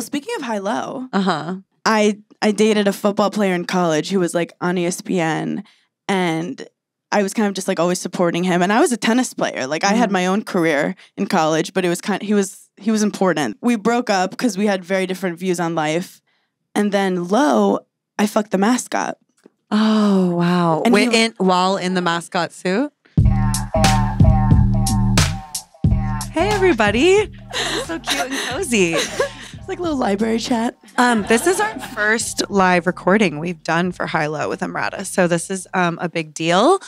Well, speaking of high low, Uh huh. I I dated a football player in college who was like on ESPN and I was kind of just like always supporting him and I was a tennis player. Like I had Mhm. my own career in college, but it was kind Of, he was he was important. We broke up cuz we had very different views on life. And then low, I fucked the mascot. Oh wow! Wait, he- in, while in the mascot suit. Hey everybody! so cute and cozy. Like a little library chat. Um, this is our first live recording we've done for High Low with EmRata, so this is um, a big deal.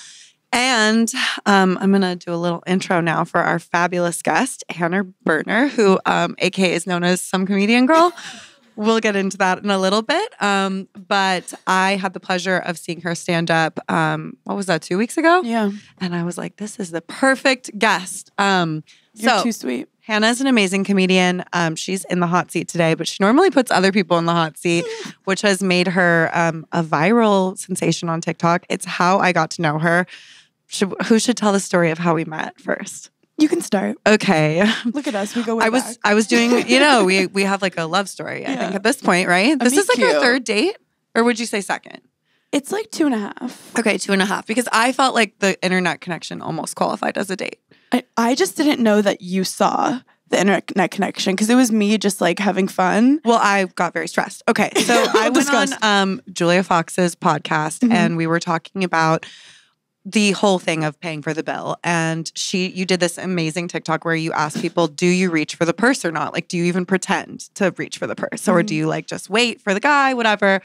And um, I'm gonna do a little intro now for our fabulous guest, Hannah Berner, who um, AK is known as some comedian girl. We'll get into that in a little bit. Um, but I had the pleasure of seeing her stand up. Um, what was that? Two weeks ago. Yeah. And I was like, this is the perfect guest. Um, You're so too sweet. Hannah's an amazing comedian. Um, she's in the hot seat today, but she normally puts other people in the hot seat, which has made her um, a viral sensation on TikTok. It's how I got to know her. Should, who should tell the story of how we met first? You can start. Okay, Look at us. We go I was back. I was doing you know we we have like a love story I think at this point right. This is like our third date, or would you say second? It's like two and a half. Okay, two and a half because I felt like the internet connection almost qualified as a date. I, I just didn't know that you saw the internet connection because it was me just like having fun. Well, I got very stressed. Okay. So I was on um, Julia Fox's podcast Mhm. and we were talking about the whole thing of paying for the bill. And she, you did this amazing TikTok where you ask people, do you reach for the purse or not? Like, do you even pretend to reach for the purse or do you like just wait for the guy, whatever?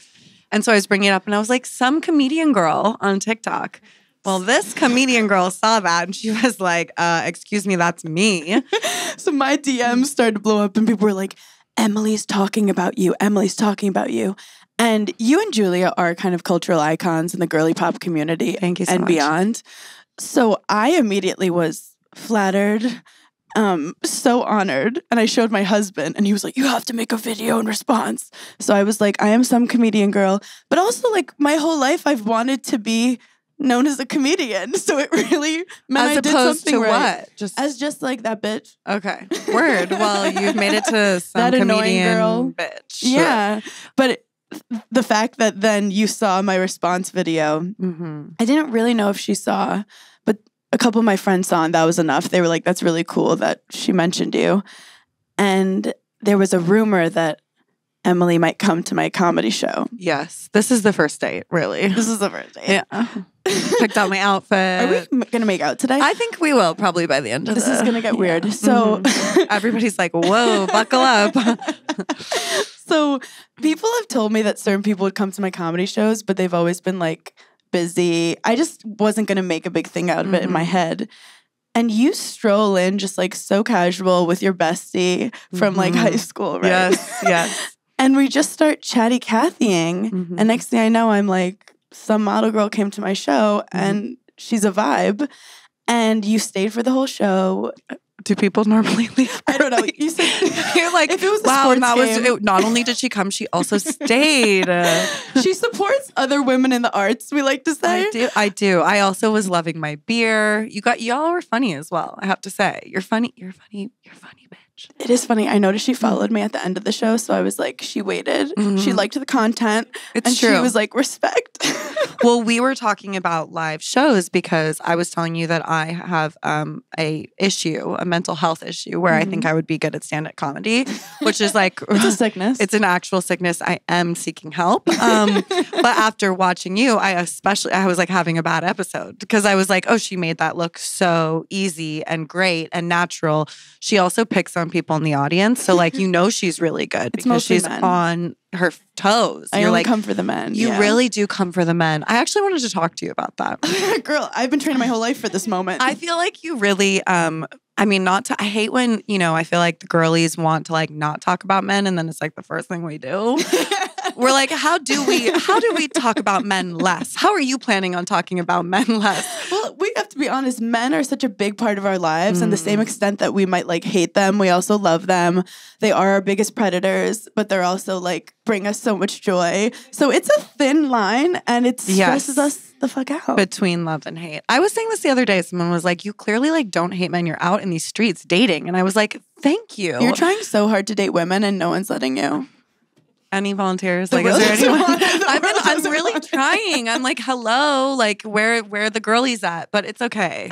And so I was bringing it up and I was like, some comedian girl on TikTok. Well, this comedian girl saw that and she was like, uh, excuse me, that's me. So my DMs started to blow up, and people were like, Emily's talking about you. Emily's talking about you. And you and Julia are kind of cultural icons in the girly pop community Thank you so and much. beyond. So I immediately was flattered, um, so honored. And I showed my husband, and he was like, You have to make a video in response. So I was like, I am some comedian girl, but also like my whole life I've wanted to be known as a comedian. So it really meant As I did opposed something to right. what? Just As just like that bitch. Okay. Word. Well, you've made it to some That annoying comedian girl. bitch. Yeah. But it- the fact that then you saw my response video, hmm I didn't really know if she saw, a couple of my friends saw and that was enough. They were like, that's really cool that she mentioned you. And there was a rumor that Emily might come to my comedy show. Yes. This is the first date, really. This is the first date. Yeah. Picked out my outfit. Are we gonna make out today? I think we will probably by the end of this is gonna get yeah. weird. So Mhm. everybody's like, whoa, buckle up. so people have told me that certain people would come to my comedy shows, but they've always been like busy. I just wasn't gonna make a big thing out of it in my Mhm. head. And you stroll in just like so casual with your bestie from like Mhm. high school, right? Yes, yes. And we just start chatty Cathying. Mhm. And next thing I know, I'm like, some model girl came to my show Mm-hmm. and she's a vibe. And you stayed for the whole show. Do people normally leave? I don't know. You said You're like, If it was wow, and that was it, not only did she come, she also stayed. She supports other women in the arts, we like to say. I do. I do. I also was loving my beer. You got y'all were funny as well. I have to say, you're funny. You're funny. You're funny, bitch. It is funny. I noticed she followed me at the end of the show, so I was like, she waited. She Mhm. liked the content, It's and true. she was like, respect. well, we were talking about live shows because I was telling you that I have um, a issue, a mental health issue, where I think I would be good at stand up comedy, which is like it's a sickness. It's an actual sickness. I am seeking help. Um, but after watching you, I especially I was like having a bad episode because I was like, oh, she made that look so easy and great and natural. She also picks on people in the audience, so like you know she's really good It's because she's men. on her toes. I You're only like. come for the men. you yeah. really do come for the men. I actually wanted to talk to you about that. girl. I've been training my whole life for this moment. I feel like you really um I mean not to I hate when, you know, I feel like the girlies want to like not talk about men and then it's like the first thing we do. We're like, how do we how do we talk about men less? How are you planning on talking about men less? well, we have to be honest, men are such a big part of our lives, and the same Mm. extent that we might like hate them, we also love them. They are our biggest predators, but they're also like bring us so much joy. So it's a thin line, and it stresses Yes. us the fuck out. between love and hate. I was saying this the other day. Someone was like, "You clearly like don't hate men. You're out in these streets dating," and I was like, "Thank you." You're trying so hard to date women, and no one's letting you. Any volunteers? The Like, is there anyone? I've been, I'm really want it. trying. I'm like, hello, like where where are the girlies at? But it's okay.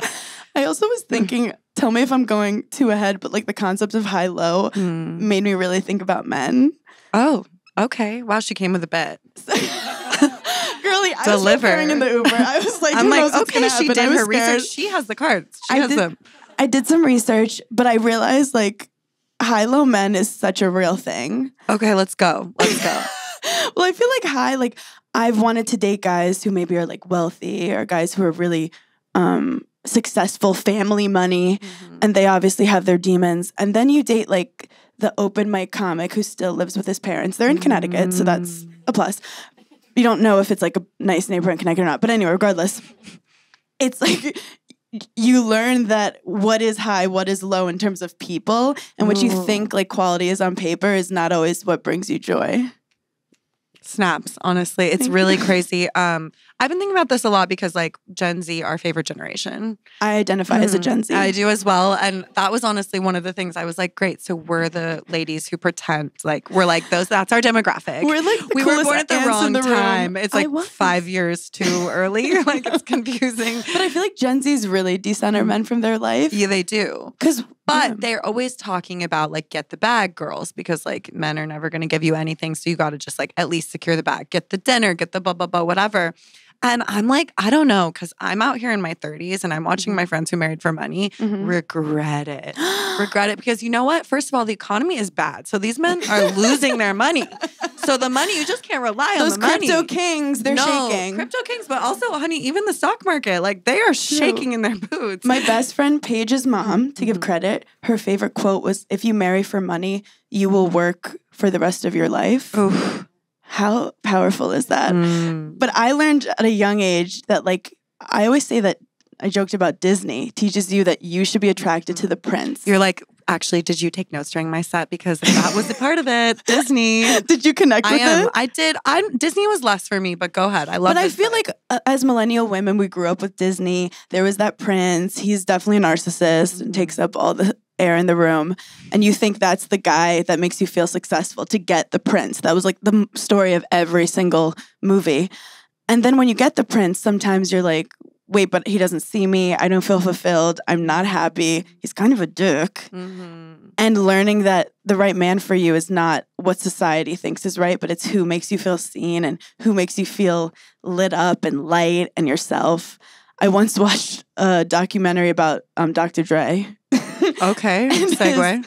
I also was thinking, tell me if I'm going too ahead, but like the concept of high low Hmm. made me really think about men. Oh, okay. Wow, she came with a bet. Girly, I was Deliver. preparing in the Uber. I was like, I'm like, okay, she happen? Did her scared. research. She has the cards. She I has did- them. I did some research, but I realized like high low men is such a real thing. Okay, let's go. Let's go. well, I feel like high, like I've wanted to date guys who maybe are like wealthy or guys who are really um successful, family money, Mhm. and they obviously have their demons. And then you date like the open mic comic who still lives with his parents. They're in Connecticut, so that's Mm. a plus. You don't know if it's like a nice neighborhood in Connecticut or not. But anyway, regardless, it's like you learn that what is high, what is low in terms of people, and what you think like quality is on paper is not always what brings you joy. snaps honestly it's really crazy um i've been thinking about this a lot because like gen z our favorite generation I identify as a. Gen Z. Mm, i do as well and that was honestly one of the things i was like great so we're the ladies who pretend like we're like those that's our demographic We're like we were born at the wrong the time it's like five years too early like it's confusing But I feel like Gen Zs really decenter men from their life. yeah they do Because But they're always talking about like get the bag girls because like men are never going to give you anything. So you got to just like at least secure the bag, get the dinner, get the blah, blah, blah, whatever. And I'm like, I don't know, because I'm out here in my 30s and I'm watching Mm-hmm. my friends who married for money Mhm. regret it. regret it because you know what? First of all, the economy is bad. So these men are losing their money. So the money, you just can't rely those on the money. crypto kings, they're no, shaking. Crypto kings, but also, honey, even the stock market, like they are shaking in their boots. My best friend Paige's mom, to give Mhm. credit, her favorite quote was if you marry for money, you will work for the rest of your life. Oof. How powerful is that? Mm. But I learned at a young age that like I always say that I joked about Disney teaches you that you should be attracted to the prince. You're like, actually, did you take notes during my set? Because that was a part of it. Disney. Did you connect I with am. it? I did. I Disney was less for me, but go ahead. I love. But I feel like uh, as millennial women, we grew up with Disney. There was that prince. He's definitely a narcissist and Mhm. takes up all the air in the room. And you think that's the guy that makes you feel successful to get the prince. That was like the story of every single movie. And then when you get the prince, sometimes you're like, wait, but he doesn't see me. I don't feel fulfilled. I'm not happy. He's kind of a dick. Mhm. And learning that the right man for you is not what society thinks is right, but it's who makes you feel seen and who makes you feel lit up and light and yourself. I once watched a documentary about um, Dr. Dre. Okay. Segue.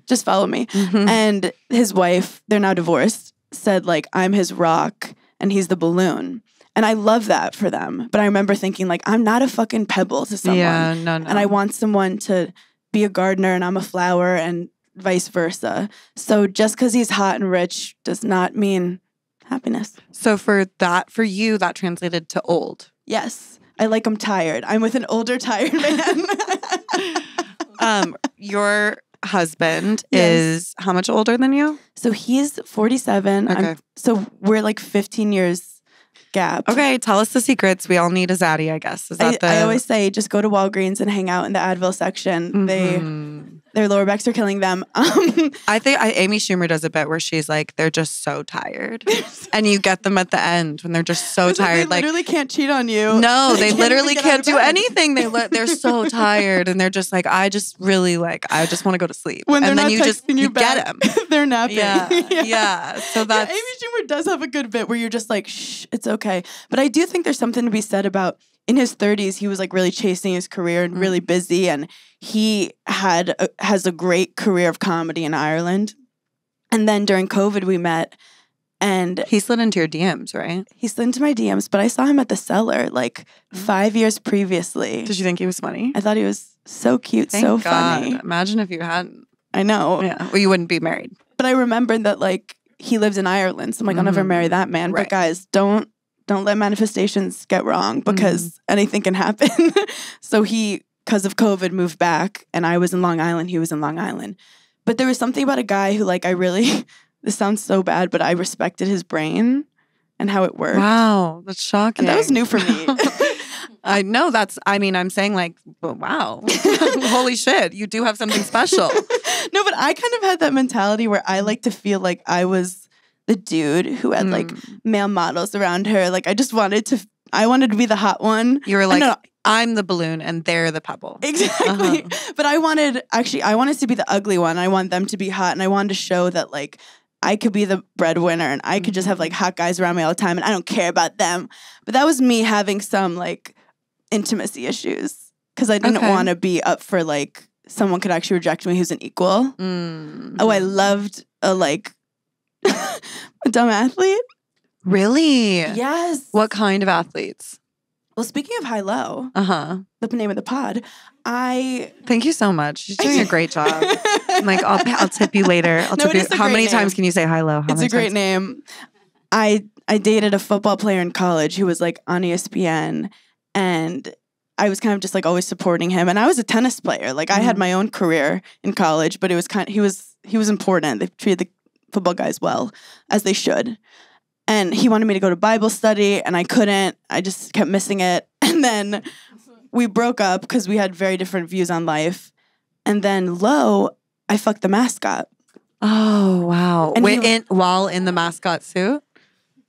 Just follow me. Mhm. And his wife, they're now divorced, said, like, I'm his rock and he's the balloon. And I love that for them. But I remember thinking, like, I'm not a fucking pebble to someone. Yeah. No. No. and I want someone to be a gardener and I'm a flower and vice versa. So just because he's hot and rich does not mean happiness. So for that, for you, that translated to old. Yes, I like I'm tired. I'm with an older, tired man. Um, your husband Yes. is how much older than you? so he's 47. I'm- Okay. so we're like 15 years gap. Okay. Tell us the secrets. We all need a zaddy, I guess. Is I, that the? I always say just go to Walgreens and hang out in the Advil section. They Mhm. Their lower backs are killing them. Um, I think I, Amy Schumer does a bit where she's like, they're just so tired, and you get them at the end when they're just so it's like tired. They Like, literally can't cheat on you. no, they can't literally even get out can't do bed. anything. They li- they're so tired, and they're just like, I just really like, I just want to go to sleep. When they're and then you just you you get them. they're napping. Yeah, yeah. So Yeah, Amy Schumer does have a good bit where you're just like, shh, it's okay. But I do think there's something to be said about in his 30s, he was like really chasing his career and Mm. really busy, and he had a, has a great career of comedy in Ireland. And then during COVID, we met, and he slid into your DMs, right? he slid into my DMs. But I saw him at the cellar like Mm. five years previously. Did you think he was funny? I thought he was so cute, Thank so God. funny. Imagine if you hadn't. I know. Yeah, well, you wouldn't be married. But I remembered that like he lives in Ireland. So I'm like, I'll never marry that man. Right. But guys, don't don't let manifestations get wrong mm-hmm. because anything can happen. so he, because of COVID, moved back, and I was in Long Island. He was in Long Island. But there was something about a guy who, like, I really. This sounds so bad, but I respected his brain and how it worked. Wow, that's shocking. And that was new for me. I know that's. I mean, I'm saying like, wow, holy shit, you do have something special. no, but I kind of had that mentality where I like to feel like I was the dude who had like Mm. male models around her. Like I just wanted to. I wanted to be the hot one. you were like, know- I'm the balloon and they're the pebble. Exactly. Uh-huh. But I wanted actually I wanted to be the ugly one. I want them to be hot and I wanted to show that like I could be the breadwinner and I could just have like hot guys around me all the time and I don't care about them. But that was me having some like intimacy issues cuz I didn't Okay. want to be up for like someone could actually reject me who's an equal. Mm. Oh, I loved a like a dumb athlete. really? Yes. What kind of athletes? Well, speaking of high low, Uh huh. the name of the pod, I Thank you so much. She's doing a great job. I'm like, I'll, I'll tip you later. I'll No, tip you. How many name. times can you say high low? How it's a great times? name. I I dated a football player in college who was like on ESPN, and I was kind of just like always supporting him. And I was a tennis player. Like I had Mhm. my own career in college, but it was kind. he was he was important. They treated the football guys well, as they should. And he wanted me to go to Bible study, and I couldn't. I just kept missing it. And then we broke up because we had very different views on life. And then low, I fucked the mascot. Oh wow! And Wait, he- in, while in the mascot suit.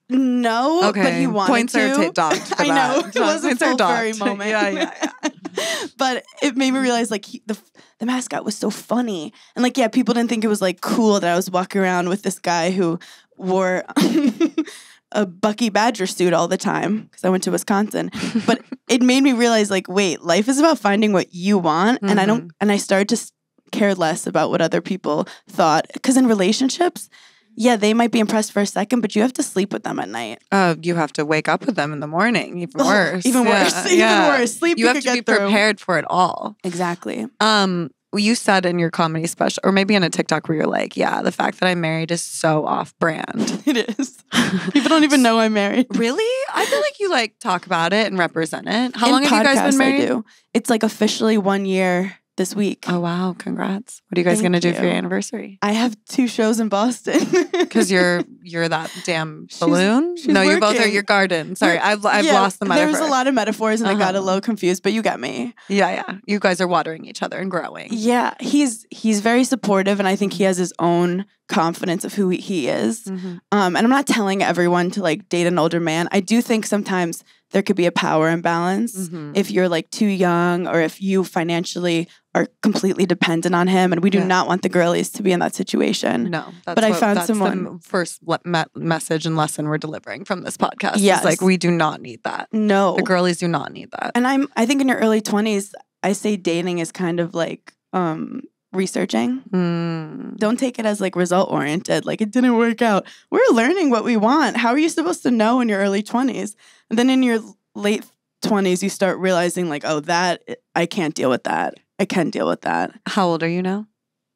No, Okay, but he wanted points to. are ta- docked I know that. it was a Points are full furry moment. Yeah, yeah, but it made me realize like he, the the mascot was so funny and like yeah, people didn't think it was like cool that I was walking around with this guy who wore a Bucky Badger suit all the time because I went to Wisconsin. But it made me realize like wait, life is about finding what you want, and I Mm-hmm. don't. And I started to care less about what other people thought because in relationships. Yeah, they might be impressed for a second, but you have to sleep with them at night. Uh, you have to wake up with them in the morning. Even Oh, worse. even Yeah, worse. Even yeah. worse. Sleep You you have to be through. prepared for it all. Exactly. Um, you said in your comedy special, or maybe on a TikTok, where you're like, "Yeah, the fact that I'm married is so off-brand." It is. People don't even know I'm married. really? I feel like you like talk about it and represent it. How In long have you guys been married? I do. It's like officially one year this week. Oh wow! Congrats. What are you guys Thank gonna do for your anniversary? I have two shows in Boston. Because you're you're that damn balloon. she's no, you both are your garden. Sorry, I've I've Yeah, lost the metaphor. There was a lot of metaphors and I got a Uh-huh. little confused, but you get me. Yeah, yeah. You guys are watering each other and growing. Yeah, he's he's very supportive, and I think he has his own confidence of who he- is. Mhm. Um, and I'm not telling everyone to like date an older man. I do think sometimes there could be a power imbalance Mhm. if you're like too young or if you financially are completely dependent on him. And we do Yeah. not want the girlies to be in that situation. No, that's But I what- found the someone- first le- me- message and lesson we're delivering from this podcast. Yes, like we do not need that. No. The girlies do not need that. And I'm I think in your early 20s, I say dating is kind of like um researching. Mm. Don't take it as like result oriented, like it didn't work out. We're learning what we want. How are you supposed to know in your early 20s? And then in your late 20s, you start realizing like, oh, that I can't deal with that. I can deal with that. How old are you now?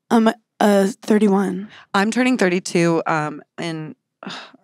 I'm uh 31. I'm turning 32 um in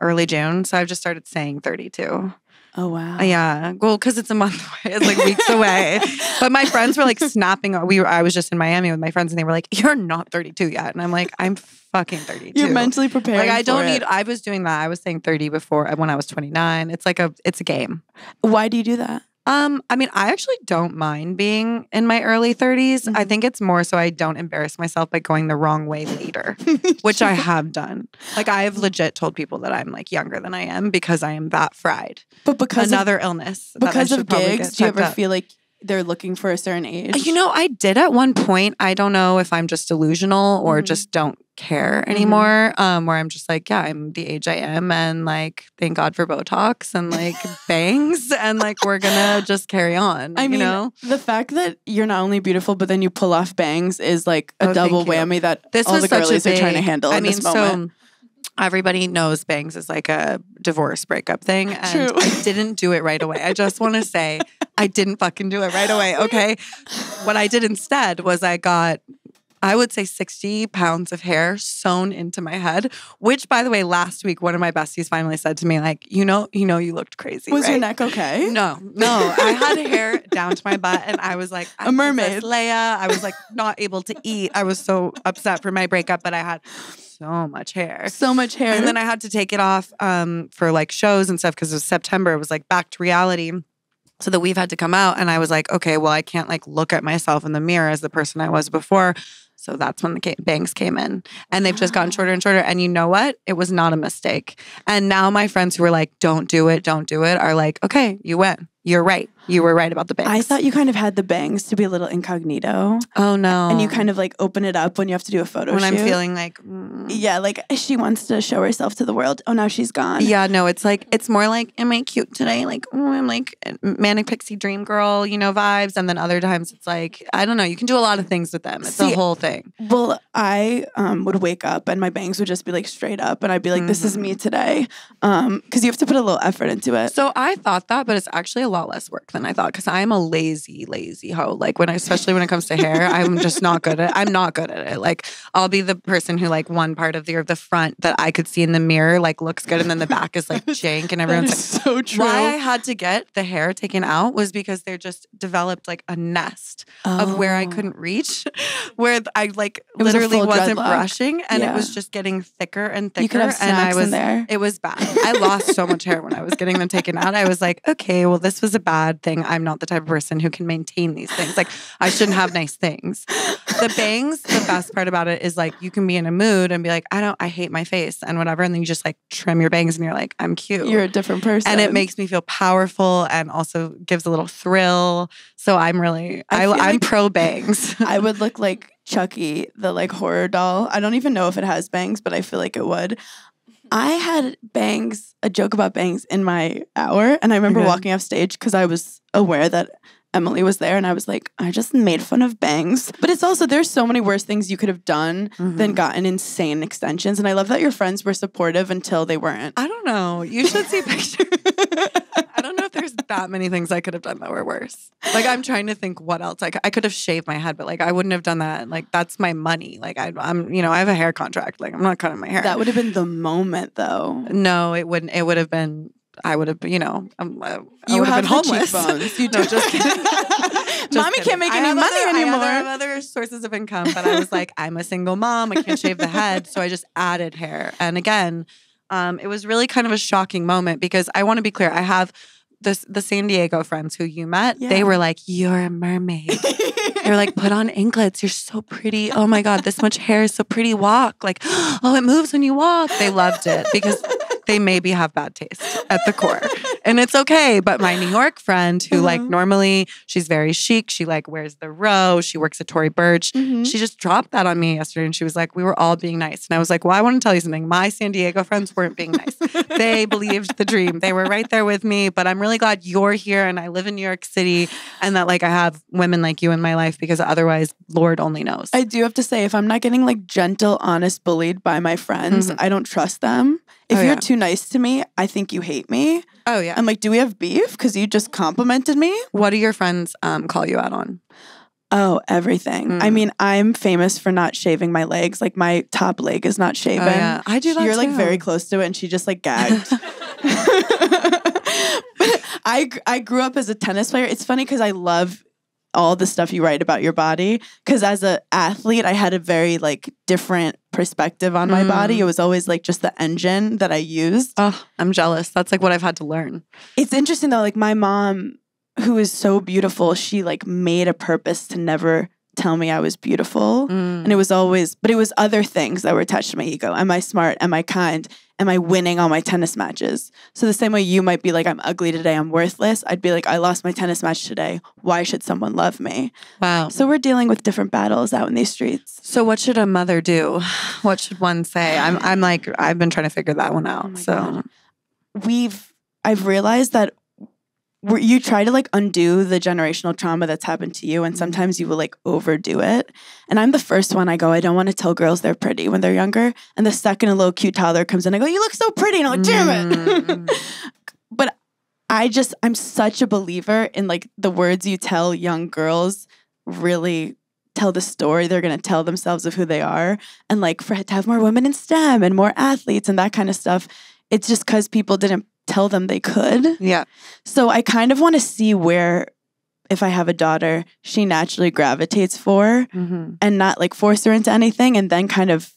early June, so I've just started saying 32. Oh wow. Uh, Yeah, well, because it's a month away, it's like weeks away. But my friends were like snapping. We were, I was just in Miami with my friends, and they were like, "You're not 32 yet," and I'm like, "I'm fucking 32." You're mentally prepared. like I don't need. it. I was doing that. I was saying 30 before when I was 29. It's like a. It's a game. Why do you do that? Um, I mean, I actually don't mind being in my early 30s. I Mhm. think it's more so I don't embarrass myself by going the wrong way later, which I have done. Like I have legit told people that I'm like younger than I am because I am that fried. But because of, Another illness. because of gigs, do you ever out. feel like they're looking for a certain age? You know, I did at one point. I don't know if I'm just delusional or Mhm. just don't care anymore. Um, where I'm just like, yeah, I'm the age I am, and like, thank God for Botox and like bangs, and like we're gonna just carry on. I mean, you know, the fact that you're not only beautiful, but then you pull off bangs is like a Oh, double whammy that this all the girlies are trying to handle I in mean, this moment. so everybody knows bangs is like a divorce breakup thing, and True. I didn't do it right away. I just want to say I didn't fucking do it right away. Okay, what I did instead was I got I would say 60 pounds of hair sewn into my head, which by the way, last week one of my besties finally said to me, like, you know, you know you looked crazy. Was your neck okay? No, no. I had hair down to my butt and I was like A mermaid. Leia. I was like not able to eat. I was so upset for my breakup, but I had so much hair. So much hair. And then I had to take it off um, for like shows and stuff because it was September. It was like back to reality. So the weave had to come out. And I was like, okay, well, I can't like look at myself in the mirror as the person I was before. So that's when the bangs came in. And they've just gotten shorter and shorter. And you know what? It was not a mistake. And now my friends who were like, don't do it, don't do it, are like, okay, you win. You're right. You were right about the bangs. I thought you kind of had the bangs to be a little incognito. oh no. And you kind of like open it up when you have to do a photo when I'm feeling like, mm. Yeah, like she wants to show herself to the world. Oh, now she's gone. Yeah, no, it's like it's more like, am I cute today? Like, oh, I'm like manic pixie dream girl, you know, vibes. And then other times it's like, I don't know. You can do a lot of things with them. It's See, a whole thing. Well, I um, would wake up and my bangs would just be like straight up, and I'd be like, "This is Mm-hmm. me today," because you have to put a little effort into it. So I thought that, but it's actually a lot less work than I thought because I'm a lazy, lazy hoe. Like when I, especially when it comes to hair, I'm just not good at. I'm not good at it. Like I'll be the person who like one part of the or the front that I could see in the mirror like looks good, and then the back is like jank, and everyone's like. so true. Why I had to get the hair taken out was because they're just developed like a nest of where I Oh. couldn't reach, where I like It was literally wasn't dreadlock. brushing, and it was just getting thicker and thicker. You could have and I was in there. it was bad. I lost so much hair when I was getting them taken out. I was like, okay, well, this was a bad thing. I'm not the type of person who can maintain these things. Like, I shouldn't have nice things. The bangs, the best part about it is like you can be in a mood and be like, I don't, I hate my face and whatever. And then you just like trim your bangs and you're like, I'm cute. You're a different person, and it makes me feel powerful and also gives a little thrill. So I'm really, I I, I'm like- pro bangs. I would look like Chucky, the like horror doll. I don't even know if it has bangs, but I feel like it would. I had bangs, a joke about bangs in my hour, and I remember Okay. walking off stage because I was aware that Emily was there, and I was like, I just made fun of bangs. But it's also there's so many worse things you could have done than Mhm. gotten insane extensions, and I love that your friends were supportive until they weren't. I don't know. You should see pictures. I don't know if there's that many things I could have done that were worse. Like I'm trying to think what else I could, I could have shaved my head, but like I wouldn't have done that. Like that's my money. Like I, I'm, you know, I have a hair contract. Like I'm not cutting my hair. That would have been the moment, though. no, it wouldn't. It would have been. I would have, you know, um, I, I You would have have been homeless. cheekbones. You no, do. just kidding. Mommy kidding. can't make I any money other- I anymore. have other, other sources of income, but I was like, I'm a single mom. I can't shave the head, so I just added hair. And again, um, it was really kind of a shocking moment because I want to be clear. I have the the San Diego friends who you met. Yeah. They were like, "You're a mermaid." They're like, "Put on anklets. You're so pretty. Oh my god, this much hair is so pretty. Walk like, oh, it moves when you walk." They loved it because they maybe have bad taste at the core. And it's okay. But my New York friend, who like Uh-huh. normally she's very chic, she like wears the row, she works at Tory Burch. Mhm. She just dropped that on me yesterday and she was like, We were all being nice. And I was like, Well, I want to tell you something. My San Diego friends weren't being nice. they believed the dream. They were right there with me. But I'm really glad you're here and I live in New York City and that like I have women like you in my life because otherwise, Lord only knows. I do have to say, if I'm not getting like gentle, honest bullied by my friends, Mhm. I don't trust them. If Oh, you're yeah. too nice to me, I think you hate me. oh, yeah. I'm like, do we have beef? Because you just complimented me. what do your friends um, call you out on? Oh, everything. I Mm. mean, I'm famous for not shaving my legs. Like my top leg is not shaven. Oh, yeah. I do that You're like very close to it, and she just like gagged. I I grew up as a tennis player. It's funny because I love all the stuff you write about your body. Because as an athlete, I had a very like different perspective on my body. Mm. It was always like just the engine that I used. Oh, I'm jealous. That's like what I've had to learn. It's interesting though. Like my mom, who is so beautiful, she like made a purpose to never tell me I was beautiful. Mm. And it was always, but it was other things that were attached to my ego. Am I smart? Am I kind? Am I winning all my tennis matches? So the same way you might be like, I'm ugly today, I'm worthless. I'd be like, I lost my tennis match today. Why should someone love me? Wow. So we're dealing with different battles out in these streets. So what should a mother do? What should one say? I'm I'm like I've been trying to figure that one out. Oh so God. We've, I've realized that you try to like undo the generational trauma that's happened to you, and sometimes you will like overdo it. And I'm the first one I go, I don't want to tell girls they're pretty when they're younger. And the second a little cute toddler comes in, I go, You look so pretty. And I'm like, Damn it. Mm. but I just, I'm such a believer in like the words you tell young girls really tell the story they're going to tell themselves of who they are. And like for to have more women in STEM and more athletes and that kind of stuff, it's just because people didn't tell them they could. Yeah. So I kind of want to see where, if I have a daughter, she naturally gravitates for Mm-hmm. and not like force her into anything and then kind of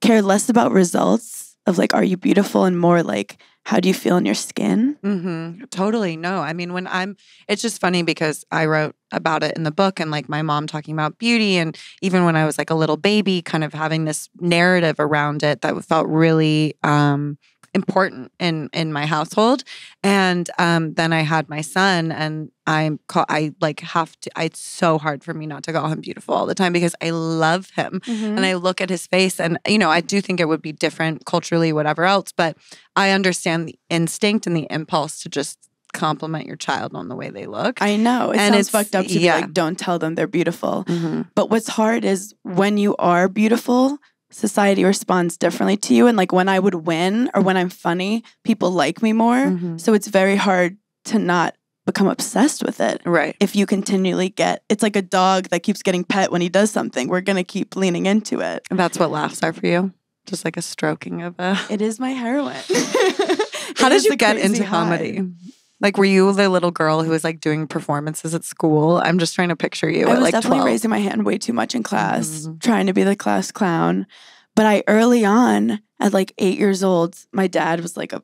care less about results of like, are you beautiful? And more like, how do you feel in your skin? Mm-hmm. Totally. No, I mean, when I'm, it's just funny because I wrote about it in the book and like my mom talking about beauty. And even when I was like a little baby, kind of having this narrative around it that felt really, um, important in in my household and um then i had my son and i'm call, i like have to I, it's so hard for me not to call him beautiful all the time because i love him and I look at his face, and you know, I do think it would be different culturally, whatever else, but I understand the instinct and the impulse to just compliment your child on the way they look. I know. It And sounds it's- fucked up to yeah. be like, don't tell them they're beautiful. Mhm. But what's hard is when you are beautiful, society responds differently to you. And like when I would win or when I'm funny, people like me more. Mhm. So it's very hard to not become obsessed with it. Right. If you continually get, it's like a dog that keeps getting pet when he does something. We're going to keep leaning into it. That's what laughs are for you. Just like a stroking of a. It is my heroin. How It did you get into high. comedy? Like, were you the little girl who was like doing performances at school? I'm just trying to picture you I was like definitely 12. raising my hand way too much in class, Mhm. trying to be the class clown. But I early on, at like eight years old, my dad was like a,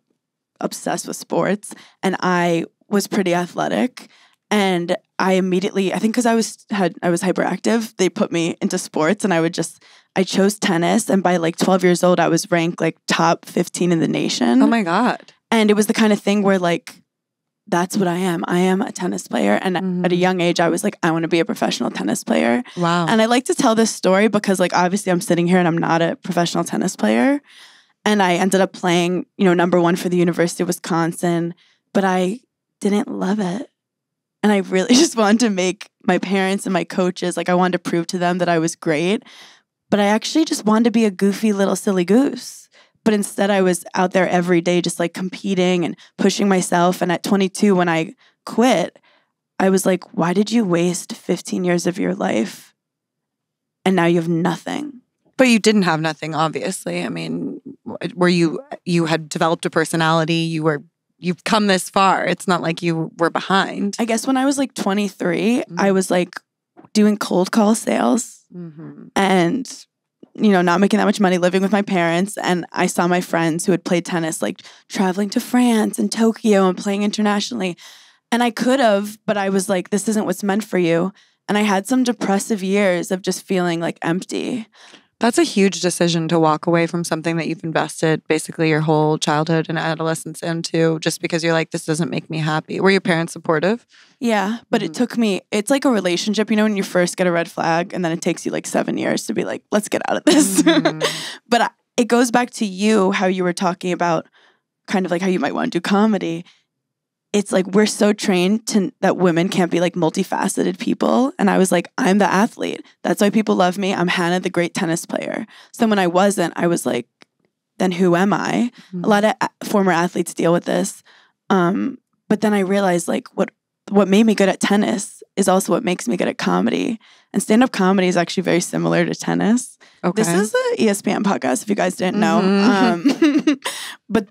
obsessed with sports, and I was pretty athletic. And I immediately, I think, because I was had I was hyperactive, they put me into sports, and I would just I chose tennis, and by like twelve years old, I was ranked like top fifteen in the nation. Oh my God. and it was the kind of thing where like that's what I am. I am a tennis player, and at a Mhm. young age, I was like, I want to be a professional tennis player. Wow. And I like to tell this story because, like, obviously, I'm sitting here and I'm not a professional tennis player. And I ended up playing, you know, number one for the University of Wisconsin, but I didn't love it. And I really just wanted to make my parents and my coaches, like, I wanted to prove to them that I was great. But I actually just wanted to be a goofy little silly goose. But instead, I was out there every day, just like competing and pushing myself. And at 22, when I quit, I was like, why did you waste 15 years of your life and now you have nothing? But you didn't have nothing, obviously. I mean, were you you had developed a personality? You were you've come this far. It's not like you were behind. I guess when I was like 23, I Mhm. was like doing cold call sales Mm-hmm. and you know, not making that much money living with my parents. And I saw my friends who had played tennis, like traveling to France and Tokyo and playing internationally. And I could have, but I was like, this isn't what's meant for you. And I had some depressive years of just feeling like empty. That's a huge decision to walk away from something that you've invested basically your whole childhood and adolescence into, just because you're like, this doesn't make me happy. Were your parents supportive? Yeah, but Mhm. it took me, it's like a relationship, you know, when you first get a red flag and then it takes you like seven years to be like, let's get out of this. Mhm. but I, it goes back to you, how you were talking about kind of like how you might want to do comedy. It's like we're so trained to that women can't be like multifaceted people. And I was like, I'm the athlete. That's why people love me. I'm Hannah, the great tennis player. So when I wasn't, I was like, then who am I? Mhm. a lot of former athletes deal with this um, but then i realized like what what made me good at tennis is also what makes me good at comedy and stand-up comedy is actually very similar to tennis okay. this is the espn podcast if you guys didn't know Mhm. um, but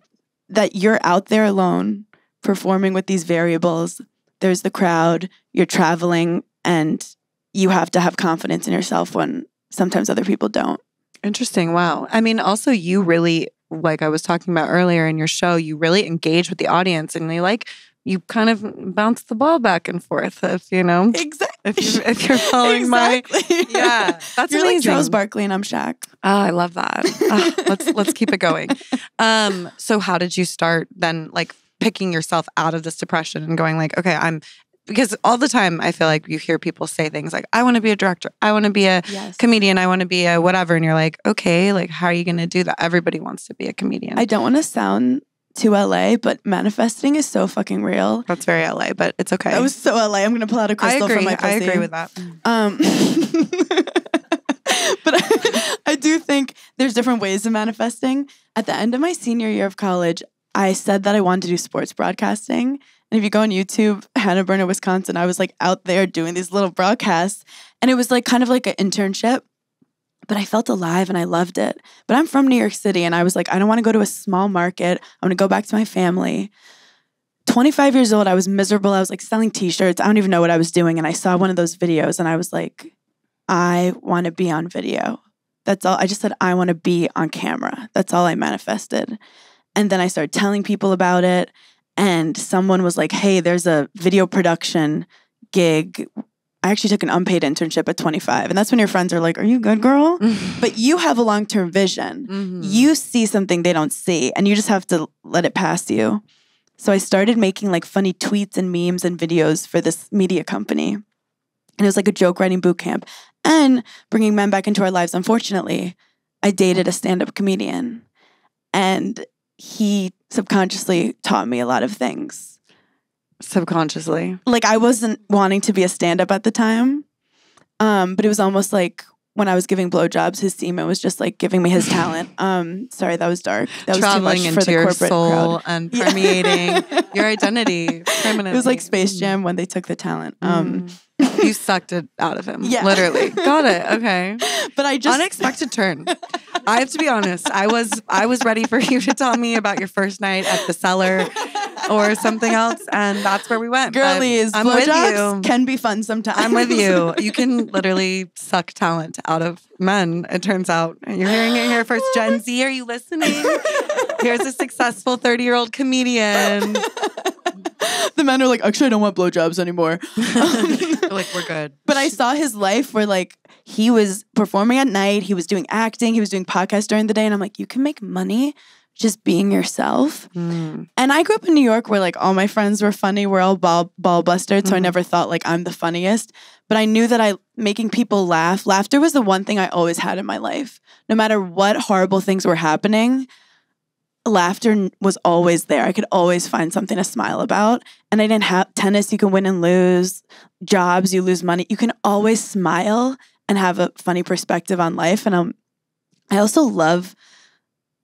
that you're out there alone performing with these variables there's the crowd you're traveling and you have to have confidence in yourself when sometimes other people don't Interesting. Wow. I mean, also, you really, like I was talking about earlier in your show, you really engage with the audience and they like, you kind of bounce the ball back and forth, if you know, exactly if, you, if you're following my. exactly. Yeah, that's You're amazing. like Charles Barkley and I'm Shaq. Oh, I love that. Ah, let's let's keep it going. Um, so how did you start then like picking yourself out of this depression and going like, okay, I'm because all the time I feel like you hear people say things like, I want to be a director, I want to be a Yes. comedian, I want to be a whatever. And you're like, okay, like how are you gonna do that? Everybody wants to be a comedian. I don't want to sound too LA, but manifesting is so fucking real. That's very LA, but it's okay. That was so LA. I'm gonna pull out a crystal agree. from my pussy. I agree with that. Um, but I, I do think there's different ways of manifesting. At the end of my senior year of college, I said that I wanted to do sports broadcasting, And if you go on YouTube, Hannah Berner, Wisconsin, I was like out there doing these little broadcasts. And it was like kind of like an internship, but I felt alive and I loved it. But I'm from New York City and I was like, I don't want to go to a small market. I want to go back to my family. 25 years old, I was miserable. I was like selling t shirts. I don't even know what I was doing. And I saw one of those videos and I was like, I want to be on video. That's all. I just said, I want to be on camera. That's all I manifested. And then I started telling people about it. And someone was like, hey, there's a video production gig. I actually took an unpaid internship at 25. And that's when your friends are like, Are you good, girl? but you have a long term vision. Mhm. You see something they don't see, and you just have to let it pass you. So I started making like funny tweets and memes and videos for this media company. And it was like a joke writing boot camp and bringing men back into our lives. Unfortunately, I dated a stand up comedian and he subconsciously taught me a lot of things. subconsciously. Like I wasn't wanting to be a stand up at the time, um, but it was almost like when I was giving blowjobs, his semen was just like giving me his talent. Um, sorry, that was dark. That was Traveling too much into for the your corporate soul crowd. and permeating your identity permanently. It was like Space Jam when they took the talent. Um, Mm. you sucked it out of him. Yeah. Literally. Got it. Okay. but I just Unexpected turn. I have to be honest. I was I was ready for you to tell me about your first night at the cellar or something else, and that's where we went. Girlies, I'm with blowjobs you. can be fun sometimes. I'm with you. You can literally suck talent out of men, it turns out. You're hearing it here first. Gen Z, are you listening? Here's a successful 30 year old comedian. the men are like, actually, I don't want blowjobs anymore. Um, like, we're good. But I saw his life where like he was performing at night, he was doing acting, he was doing podcasts during the day, and I'm like, you can make money just being yourself. Mm. And I grew up in New York where like all my friends were funny, we're all ball ball busted, so I Mhm. never thought like I'm the funniest. But I knew that I making people laugh, laughter was the one thing I always had in my life. No matter what horrible things were happening, laughter was always there. I could always find something to smile about. And I didn't have tennis, you can win and lose, jobs, you lose money. You can always smile and have a funny perspective on life. And um, I also love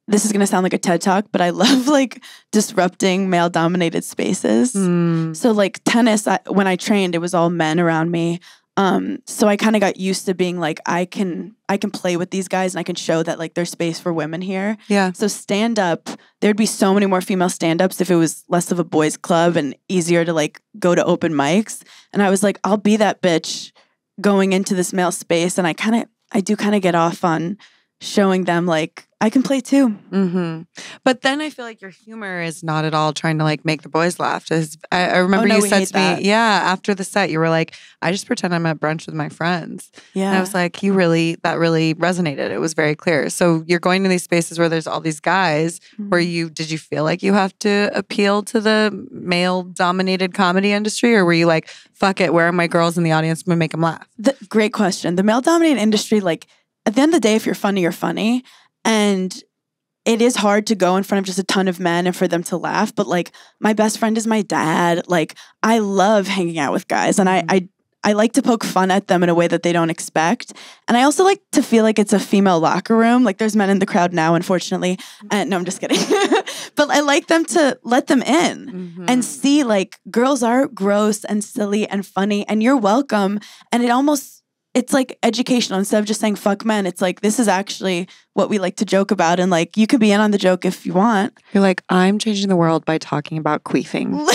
this is going to sound like a TED talk, but I love like disrupting male dominated spaces. Mm. So like tennis, I, when I trained, it was all men around me. Um, so I kind of got used to being like, I can, I can play with these guys and I can show that like there's space for women here. Yeah. So stand up, there'd be so many more female stand ups if it was less of a boys club and easier to like go to open mics. And I was like, I'll be that bitch going into this male space. And I kind of, I do kind of get off on showing them like I can play too. hmm But then I feel like your humor is not at all trying to like make the boys laugh. Is- I, I remember Oh, no, you said to me, yeah, after the set, you were like, I just pretend I'm at brunch with my friends. Yeah. And I was like, you really, that really resonated. It was very clear. So you're going to these spaces where there's all these guys. Where Mm-hmm. you did you feel like you have to appeal to the male dominated comedy industry, or were you like, fuck it, where are my girls in the audience? I'm gonna make them laugh. The, great question. The male dominated industry, like at the end of the day, if you're funny, you're funny. And it is hard to go in front of just a ton of men and for them to laugh. But like my best friend is my dad. Like I love hanging out with guys and I, I I like to poke fun at them in a way that they don't expect. And I also like to feel like it's a female locker room. Like there's men in the crowd now, unfortunately. And no, I'm just kidding. but I like them to let them in Mm-hmm. and see like girls are gross and silly and funny and you're welcome and it almost it's like educational. Instead of just saying fuck men it's like this is actually what we like to joke about and like you could be in on the joke if you want. You're like, I'm changing the world by talking about queefing.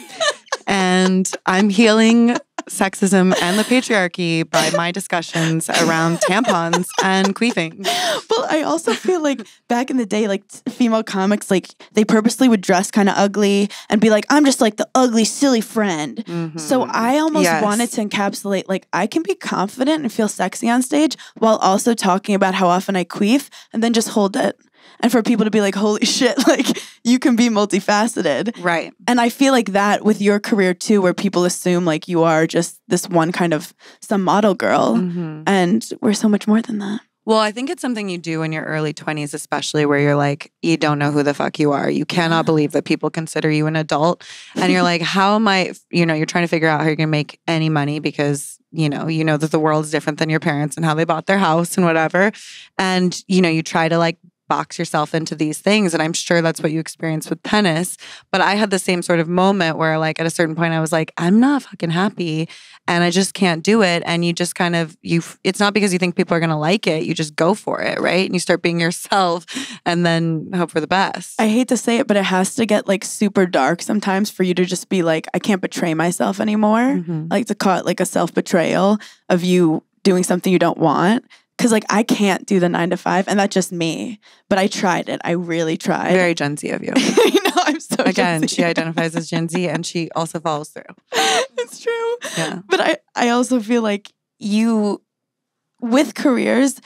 and I'm healing sexism and the patriarchy by my discussions around tampons and queefing. well i also feel like back in the day like female comics like they purposely would dress kind of ugly and be like i'm just like the ugly silly friend So Mhm. I almost Yes. wanted to encapsulate like I can be confident and feel sexy on stage while also talking about how often I queef and then just hold it. And for people to be like, holy shit, like you can be multifaceted. right. And I feel like that with your career too, where people assume like you are just this one kind of some model girl. Mhm. And we're so much more than that. Well, I think it's something you do in your early 20s, especially where you're like, you don't know who the fuck you are. You cannot believe that people consider you an adult. And you're like, how am I, you know, you're trying to figure out how you're going to make any money because, you know, you know that the world is different than your parents and how they bought their house and whatever. And, you know, you try to like box yourself into these things. And I'm sure that's what you experienced with tennis. But I had the same sort of moment where, like, at a certain point, I was like, I'm not fucking happy and I just can't do it. And you just kind of, you, it's not because you think people are going to like it. You just go for it, right? And you start being yourself and then hope for the best. I hate to say it, but it has to get like super dark sometimes for you to just be like, I can't betray myself anymore. Mhm. Like to call it like a self betrayal of you doing something you don't want. Cause like I can't do the nine to five, and that's just me. But I tried it. I really tried. Very Gen Z of you. I know. I'm so Gen Again, she identifies as Gen Z and she also follows through. it's true. Yeah. But I, I also feel like you, with careers,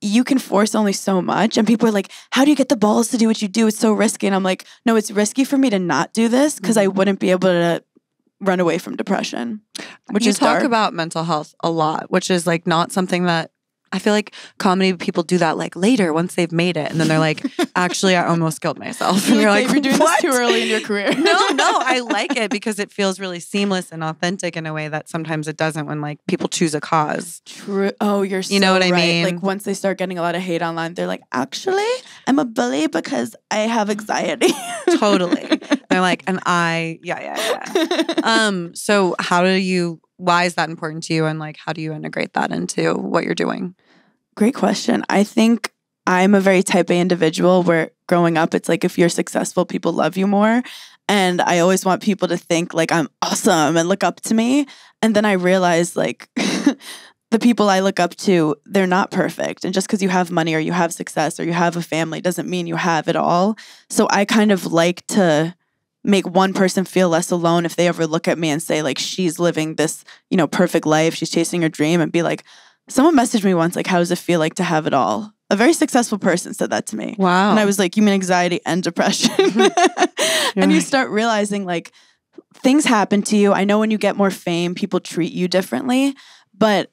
you can force only so much. And people are like, how do you get the balls to do what you do? It's so risky. And I'm like, no, it's risky for me to not do this because I Mhm. wouldn't be able to run away from depression, which you is talk dark. about mental health a lot, which is like not something that I feel like comedy people do that like later once they've made it, and then they're like, "Actually, I almost killed myself," and you're like, "Babe, you're doing "What?" this too early in your career. no, no, I like it because it feels really seamless and authentic in a way that sometimes it doesn't when like people choose a cause. True. Oh, you're so You know what I right. mean? Like once they start getting a lot of hate online, they're like, actually, I'm a bully because I have anxiety. Totally. They're like, and I, yeah, yeah, yeah. Um, so how do you? Why is that important to you, and like, how do you integrate that into what you're doing? Great question. I think I'm a very type A individual where growing up, it's like if you're successful, people love you more. And I always want people to think like I'm awesome and look up to me. And then I realize like the people I look up to, they're not perfect. And just because you have money or you have success or you have a family doesn't mean you have it all. So I kind of like to make one person feel less alone if they ever look at me and say like she's living this, you know, perfect life, she's chasing her dream and be like, Someone messaged me once, like, how does it feel like to have it all? A very successful person said that to me. Wow. And I was like, you mean anxiety and depression? and you start realizing, like, things happen to you. I know when you get more fame, people treat you differently, but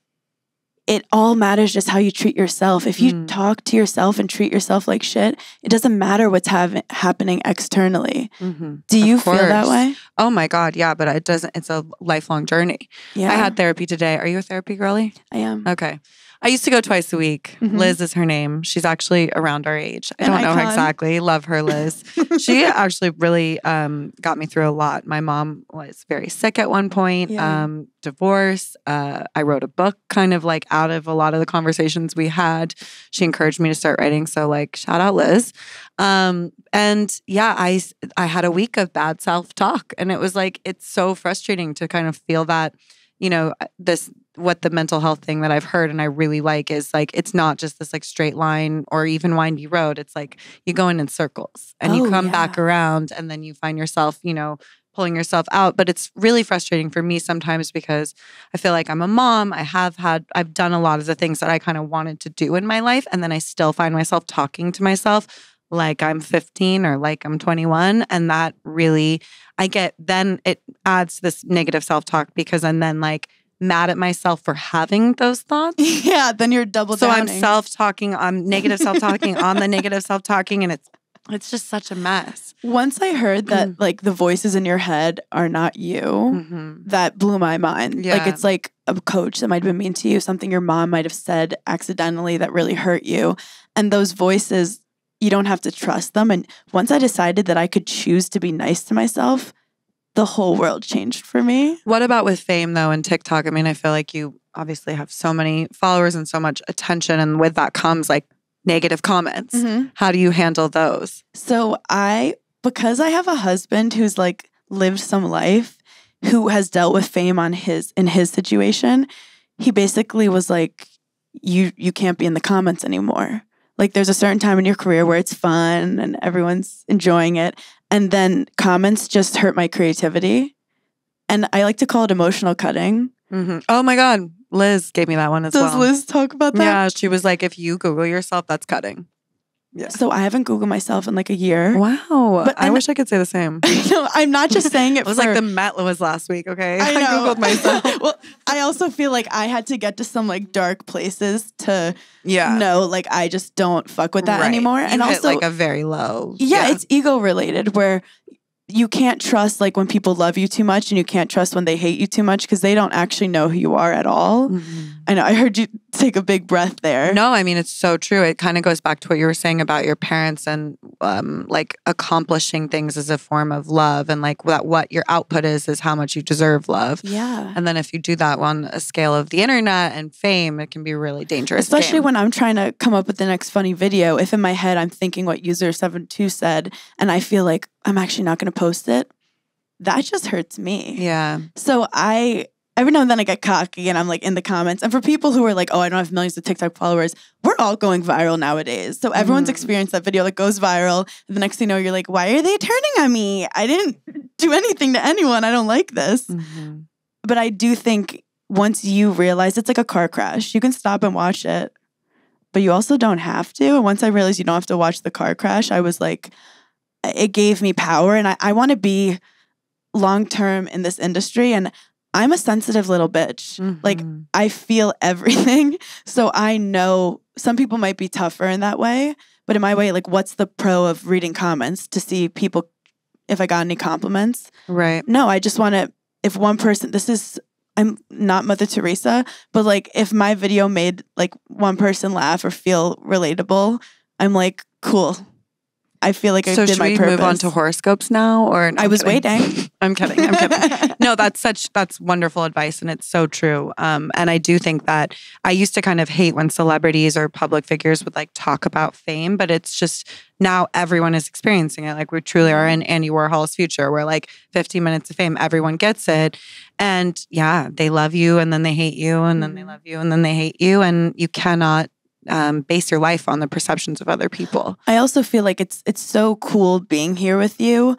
it all matters just how you treat yourself. If you Mm. talk to yourself and treat yourself like shit, it doesn't matter what's hav- happening externally. Mhm. Do you feel that way? Oh my God, yeah, but it doesn't. It's a lifelong journey. Yeah, I had therapy today. Are you a therapy girly? I am. Okay. I used to go twice a week. Mhm. Liz is her name. She's actually around our age. I An don't know her exactly. Love her, Liz. she actually really um, got me through a lot. My mom was very sick at one point, Yeah. um, divorce. Uh, I wrote a book kind of like out of a lot of the conversations we had. She encouraged me to start writing. So, like, shout out Liz. Um, and yeah, I, I had a week of bad self talk. And it was like, it's so frustrating to kind of feel that, you know, uh, this what the mental health thing that I've heard and I really like is like it's not just this like straight line or even windy road. It's like you go in in circles and you Oh, come back around and then you find yourself, you know, pulling yourself out. But it's really frustrating for me sometimes because I feel like I'm a mom. I have had I've done a lot of the things that I kind of wanted to do in my life and then I still find myself talking to myself like I'm 15 or like I'm 21 and that really I get then it adds to this negative self-talk because I'm then like mad at myself for having those thoughts. yeah, then you're double So I'm self-talking, I'm negative self-talking on the negative self-talking and it's it's just such a mess. Once I heard Mm. that like the voices in your head are not you, Mhm. that blew my mind. Like it's like a coach that might have been mean to you, something your mom might have said accidentally that really hurt you. And those voices, you don't have to trust them. And once I decided that I could choose to be nice to myself, the whole world changed for me. What about with fame though and TikTok? I mean, I feel like you obviously have so many followers and so much attention and with that comes like negative comments. Mm-hmm. How do you handle those? So I, because I have a husband who's like lived some life, who has dealt with fame on his in his situation, he basically was like, "You you can't be in the comments anymore. Like there's a certain time in your career where it's fun and everyone's enjoying it, and then comments just hurt my creativity, and I like to call it emotional cutting. hmm Oh my God. Liz gave me that one as Does well. Liz talk about that? Yeah, she was like, if you Google yourself, that's cutting. Yeah. So I haven't Googled myself in like a year. Wow. But- I wish I could say the same. no, I'm not just saying it. It was for- like the Met was last week, okay? I know. Googled myself. well, I also feel like I had to get to some like dark places to yeah. know like I just don't fuck with that Right. anymore. You and also, like a very low. yeah, it's ego related where you can't trust like when people love you too much and you can't trust when they hate you too much because they don't actually know who you are at all. Mhm. I know I heard you take a big breath there. No, I mean it's so true. It kind of goes back to what you were saying about your parents and um, like accomplishing things as a form of love, and like that what your output is is how much you deserve love. Yeah. And then if you do that on a scale of the internet and fame, it can be really dangerous. Especially game. when I'm trying to come up with the next funny video. If in my head I'm thinking what user 72 said and I feel like I'm actually not going to post it, that just hurts me. yeah, So I every now and then I get cocky and I'm like in the comments. And for people who are like, oh, I don't have millions of TikTok followers, we're all going viral nowadays. So everyone's Mhm. experienced that video that goes viral. The next thing you know, you're like, why are they turning on me? I didn't do anything to anyone. I don't like this. Mhm. But I do think once you realize it's like a car crash, you can stop and watch it. But you also don't have to. And once I realized you don't have to watch the car crash, I was like, it gave me power. And I, I want to be long term in this industry. And I'm a sensitive little bitch. Like, Mhm. I feel everything. So I know some people might be tougher in that way. But in my way, like, what's the pro of reading comments to see people if I got any compliments? right. No, I just want to. If one person, this is, I'm not Mother Teresa, but like if my video made like one person laugh or feel relatable, I'm like, cool. I feel like I So did should we move on to horoscopes now, or no, I was kidding. waiting. I'm kidding. I'm kidding. no, that's such that's wonderful advice, and it's so true. Um, and I do think that I used to kind of hate when celebrities or public figures would like talk about fame, but it's just now everyone is experiencing it. Like we truly are in Andy Warhol's future, where like 15 minutes of fame, everyone gets it, and yeah, they love you, and then they hate you, and then they Mhm. love you, and then they hate you, and you cannot um, base your life on the perceptions of other people. I also feel like it's it's so cool being here with you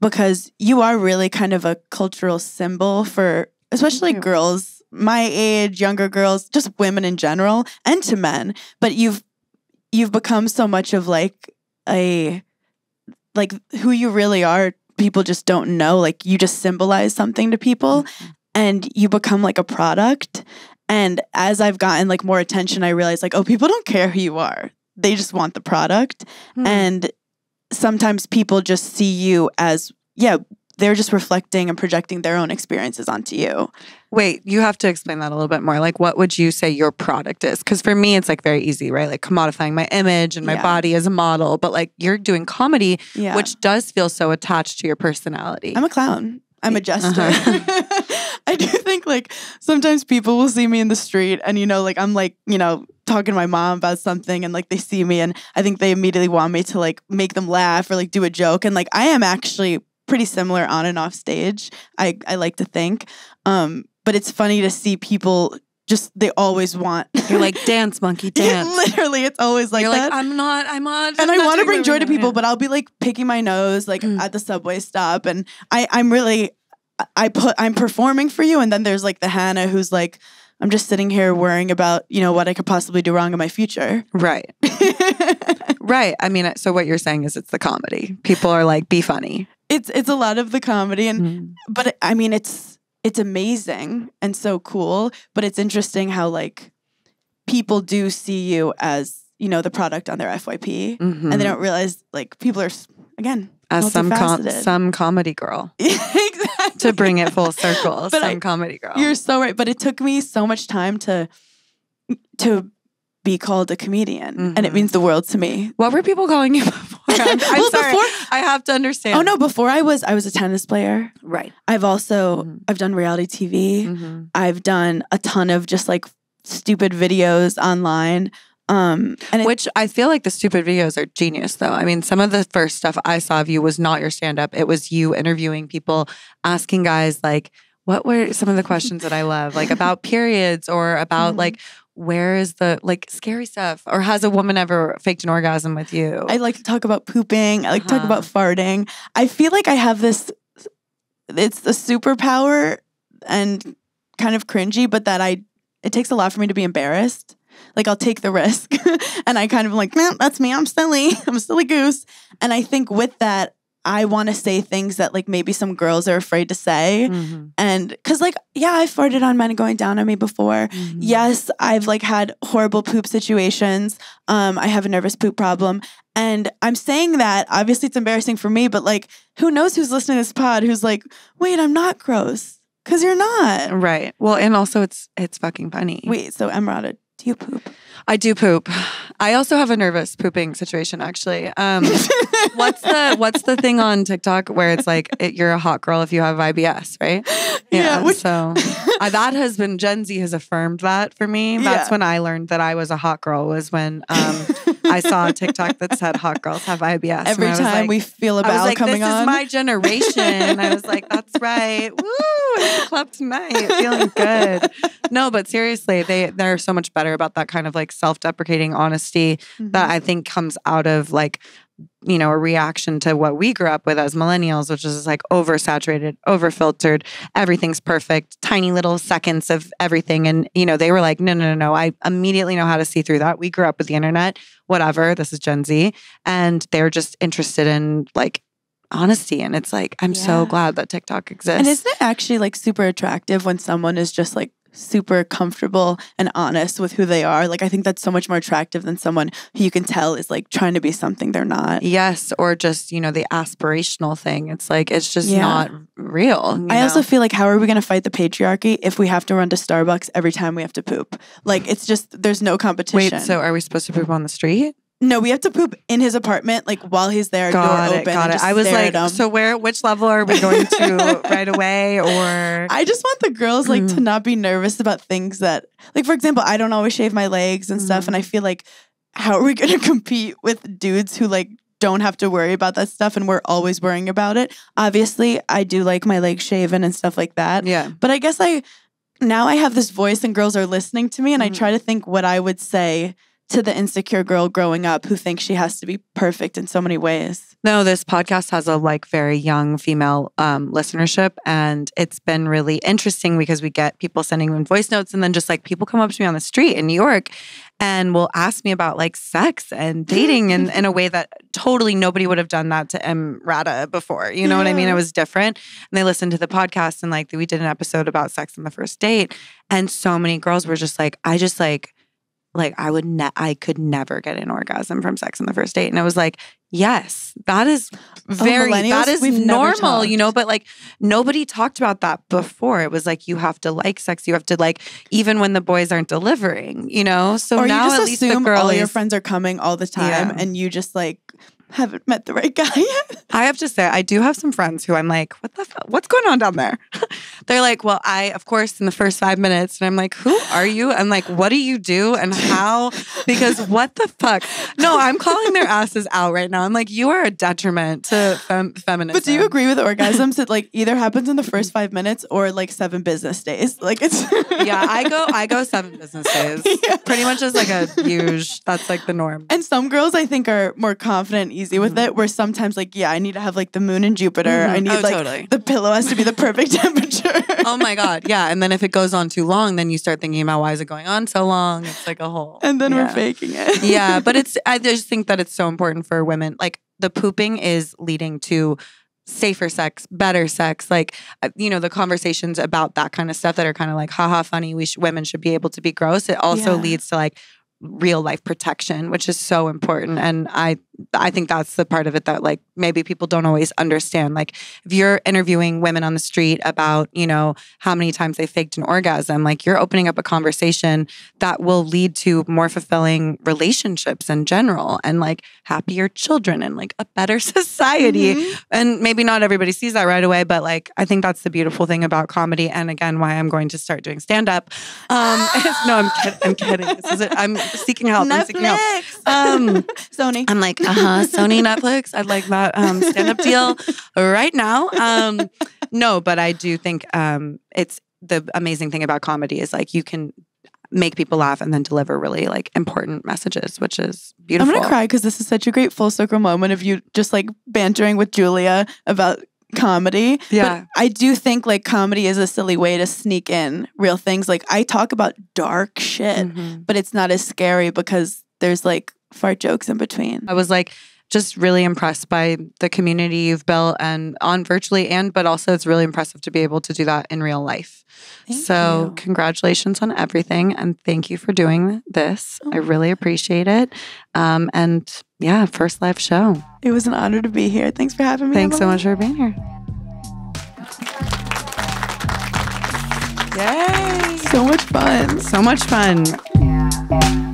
because you are really kind of a cultural symbol for especially girls my age, younger girls, just women in general and to men. But you've you've become so much of like a like who you really are people just don't know like you just symbolize something to people and you become like a product and as i've gotten like more attention i realize like oh people don't care who you are they just want the product Hmm. and sometimes people just see you as yeah they're just reflecting and projecting their own experiences onto you Wait, you have to explain that a little bit more. Like, what would you say your product is? Because for me, it's like very easy, right? Like commodifying my image and my Yeah. body as a model. But like, you're doing comedy, yeah which does feel so attached to your personality. i'm a clown i'm a jester Uh-huh. i do think like sometimes people will see me in the street and you know like i'm like you know talking to my mom about something and like they see me and i think they immediately want me to like make them laugh or like do a joke and like i am actually pretty similar on and off stage i i like to think um but it's funny to see people just they always want you're like dance, monkey, Yeah, dance. literally it's always like you're that like, I'm not, I'm on. and I want to bring joy to people, but I'll be like picking my nose like Mm. at the subway stop, and I I'm really I- put I'm performing for you, and then there's like the Hannah who's like I'm just sitting here worrying about you know what I could possibly do wrong in my future. right, right. I mean, so what you're saying is it's the comedy. People are like, be funny. it's it's a lot of the comedy, and Mm. but I mean it's it's amazing and so cool, but it's interesting how like people do see you as you know the product on their FYP, and Mhm. they don't realize like people are again as some com- some comedy girl exactly to bring it full circle. But some I- comedy girl. You're so right, but it took me so much time to to be called a comedian, and it Mhm. means the world to me. What were people calling you before? I'm, I'm Well, sorry. before- I have to understand. Oh no, before I was I was a tennis player. Right. I've also Mhm. I've done reality TV. Mm-hmm. I've done a ton of just like stupid videos online. Um, and it, Which I feel like the stupid videos are genius, though. I mean, some of the first stuff I saw of you was not your stand up. It was you interviewing people, asking guys, like, what were some of the questions that I love, like about periods or about Mhm. like, where is the like scary stuff? Or has a woman ever faked an orgasm with you? I like to talk about pooping. I like to talk Uh-huh. about farting. I feel like I have this. It's a superpower and kind of cringy, but that I it takes a lot for me to be embarrassed. Like I'll take the risk, and I kind of like, man, that's me. I'm silly. I'm a silly goose. And I think with that, I want to say things that like maybe some girls are afraid to say. Mhm. And because like, yeah, I farted on men going down on me before. Mhm. Yes, I've like had horrible poop situations. Um, I have a nervous poop problem. And I'm saying that obviously it's embarrassing for me, but like who knows who's listening to this pod who's like, wait, I'm not gross. Because you're not. Right. Well, and also it's it's fucking funny. Wait, so EmRata, do you poop? I do poop. I also have a nervous pooping situation actually. Um, what's the what's the thing on TikTok where it's like it, you're a hot girl if you have IBS, right? Yeah, which- so uh, that has been Gen Z has affirmed that for me. That's Yeah. when I learned that I was a hot girl was when um, I saw a TikTok that said hot girls have IBS. Every time like, we feel a I was bowel like, coming this on. is my generation. I was like, that's right. Woo, it's the club tonight. Feeling good. No, but seriously, they they're so much better about that kind of like self-deprecating honesty Mm-hmm. that I think comes out of like you know a reaction to what we grew up with as millennials which is like oversaturated overfiltered everything's perfect tiny little seconds of everything. And you know they were like no no no no i immediately know how to see through that. We grew up with the internet whatever this is gen z and they're just interested in like honesty. And it's like i'm so glad that tiktok exists And isn't it actually like super attractive when someone is just like super comfortable and honest with who they are? Like I think that's so much more attractive than someone who you can tell is like trying to be something they're not. yes or just you know the aspirational thing it's like it's just Yeah. not real you I also feel like how are we going to fight the patriarchy if we have to run to Starbucks every time we have to poop? Like it's just there's no competition. wait so are we supposed to poop on the street no, we have to poop in his apartment like while he's there, Got door it, open. got it. I was like, so where, which level are we going to right away? Or I just want the girls like to Mm. not be nervous about things that like for example, I don't always shave my legs and stuff Mm. and I feel like how are we going to compete with dudes who like don't have to worry about that stuff and we're always worrying about it. Obviously, I do like my legs shaven and stuff like that. yeah, But I guess I now I have this voice and girls are listening to me and I Mhm. try to think what I would say to the insecure girl growing up who thinks she has to be perfect in so many ways. no, this podcast has a like very young female um, listenership, and it's been really interesting because we get people sending in voice notes, and then just like people come up to me on the street in New York and will ask me about like sex and dating in, in a way that totally nobody would have done that to EmRata before. You know what I mean? It was different. And they listened to the podcast and like we did an episode about sex on the first date. And so many girls were just like, I just like, like I would ne- I could never get an orgasm from sex on the first date. And I was like, yes, that is very millennials? that is normal, you know, but like nobody talked about that before. It was like you have to like sex, you have to like even when the boys aren't delivering, you know? So or now at least the girl all your friends are coming all the time Yeah. and you just like haven't met the right guy yet. I have to say, I do have some friends who I'm like, what the fuck? What's going on down there? They're like, well, I, of course, in the first five minutes, and I'm like, who are you? I'm like, what do you do and how? Because what the fuck? No, I'm calling their asses out right now. I'm like, you are a detriment to fem- feminism. But do you agree with orgasms? It like either happens in the first five minutes or like seven business days. Like it's Yeah, I go, I go seven business days. Yeah. Pretty much as like a huge, that's like the norm. And some girls I think are more confident, and easy with it. Where sometimes like yeah, I need to have like the moon and Jupiter. I Mhm. need Oh, like totally. the pillow has to be the perfect temperature. Oh my God. Yeah. And then if it goes on too long, then you start thinking about why is it going on so long? It's like a whole. and then yeah. we're faking it. yeah, but it's I just think that it's so important for women. Like the pooping is leading to safer sex, better sex, like uh, you know the conversations about that kind of stuff that are kind of like haha funny. We sh- women should be able to be gross. It also Yeah. leads to like real life protection, which is so important. And I I think that's the part of it that like maybe people don't always understand. Like if you're interviewing women on the street about, you know, how many times they faked an orgasm, like you're opening up a conversation that will lead to more fulfilling relationships in general and like happier children and like a better society. Mhm. And maybe not everybody sees that right away, but like I think that's the beautiful thing about comedy. And again, why I'm going to start doing stand up. Um, no, I'm, kid- I'm kidding. This is it. I'm seeking help. I'm seeking help. Netflix. Um, Sony. I'm like, uh huh, Sony Netflix. I'd like that um, stand up deal right now. Um, no, but I do think um, it's the amazing thing about comedy is like you can make people laugh and then deliver really like important messages, which is beautiful. I'm gonna cry because this is such a great full circle moment of you just like bantering with Julia about comedy. Yeah. But I do think like comedy is a silly way to sneak in real things. Like I talk about dark shit, Mhm. but it's not as scary because there's like fart jokes in between. I was like just really impressed by the community you've built and on virtually and but also it's really impressive to be able to do that in real life. Thank so you. congratulations on everything and thank you for doing this. I Oh. really appreciate it. Um, and yeah, first live show. It was an honor to be here. Thanks for having me. Thanks so much for being here. Yay. So much fun. So much fun.